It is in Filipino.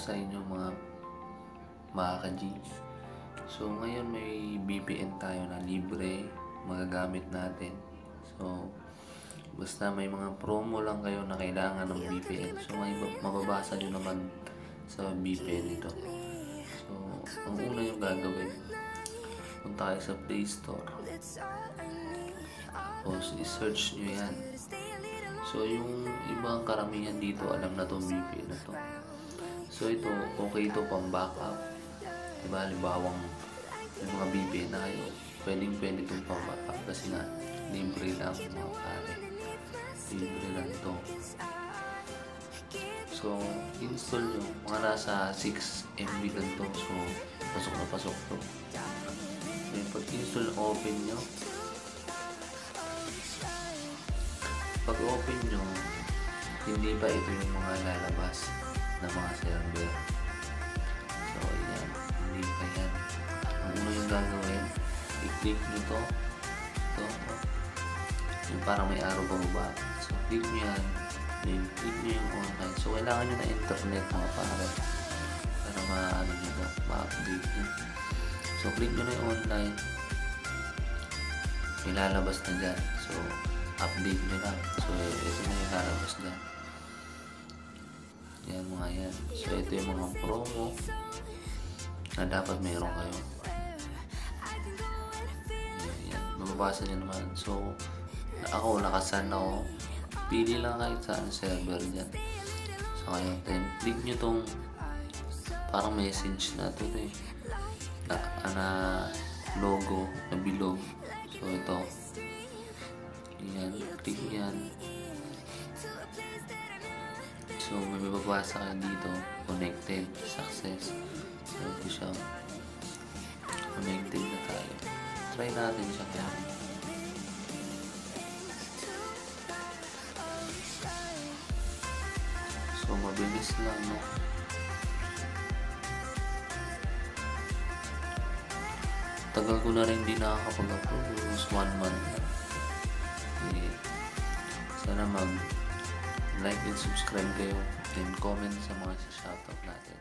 sa inyo mga mga ka-G? So ngayon may VPN tayo na libre magagamit natin. So basta may mga promo lang kayo na kailangan ng VPN. So may ba- mababasa nyo naman sa VPN ito. So ang una yung gagawin, punta kayo sa Play Store. Tapos i-search nyo yan. So yung ibang karamihan dito alam na tong VPN na to. So ito, okay ito pang backup. Diba, halimbawa may mga VPN na kayo, pwedeng pwede itong pang backup kasi nga libre lang mga pare. Libre lang to. So, install nyo, mga nasa 6 MB lang to. So, pasok na pasok to. Then, pag install, open nyo. Pag open nyo, hindi pa ito yung mga lalabas na mga server. So, ayan. Hindi pa yan. Ang una yung gagawin, i-click nyo to. Ito. Yung parang may arrow baba. So, click nyo yan. Then, click nyo yung online. So, kailangan nyo na internet mga pare. Para ma-ano nyo to, ma-update nyo. So, click nyo na yung online. May lalabas na dyan. So, update nyo lang. So, ito na yung lalabas dyan. Yan mga yan. So, ito yung mga promo na dapat meron kayo. Yan, yan. Mababasa nyo naman. So, ako, nakasan ako. Pili lang kahit saan server dyan. So, ngayon, then, click nyo tong parang message na ito eh. Na, na logo, na bilog. So, ito. Yan, click yan. So, may mababasa ka dito. Connected. Success. So, ito siya. Connected na tayo. Try natin siya kaya. So, mabilis lang, no? Tagal ko na rin di nakakapag-upload. Almost one month na. Eh, sana mag like and subscribe kayo and comment sa mga shoutout natin.